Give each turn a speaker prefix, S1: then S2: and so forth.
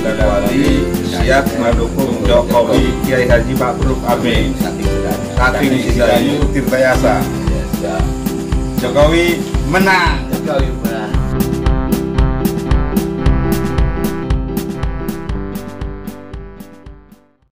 S1: dan wali siap mendukung Jokowi Kiai Haji Pak Pruk Amin. Saking Sidayu Tirtayasa Jokowi menang.
S2: Jokowi menang.